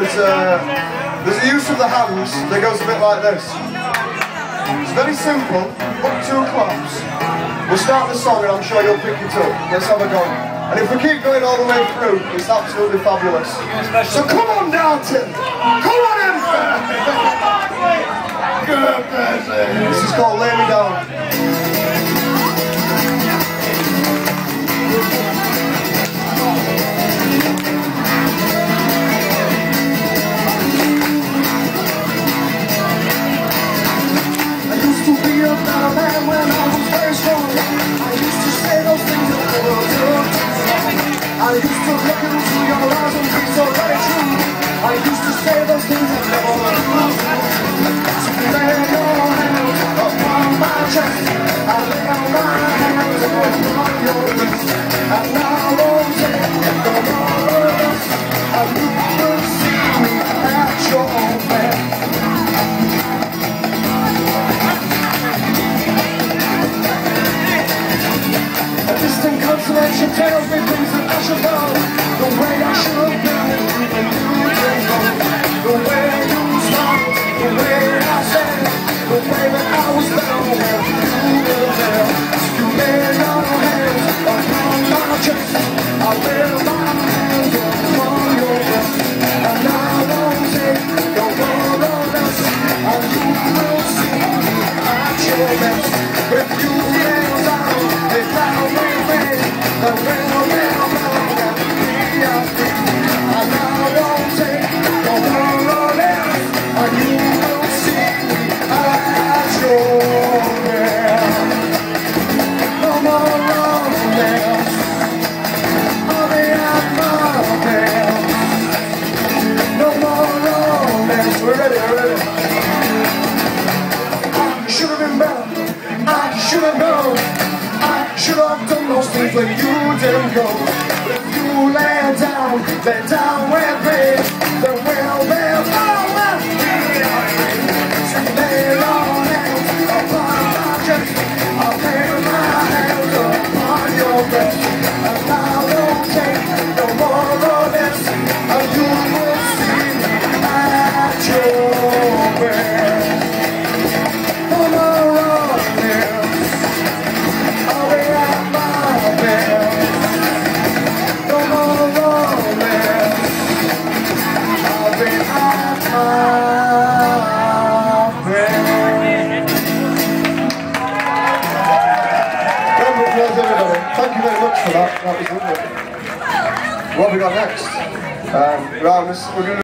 there's a, there's a use of the hands that goes a bit like this. It's very simple, up two claps. We'll start the song and I'm sure you'll pick it up. Let's have a go. And if we keep going all the way through, it's absolutely fabulous. So come on, Dalton! Come on, Infant! This is called Lay Me Down. nothing things when you didn't go. If you lay down, lay down with me. much for that. That was lovely. What have we got next? Um, Rams. We're going to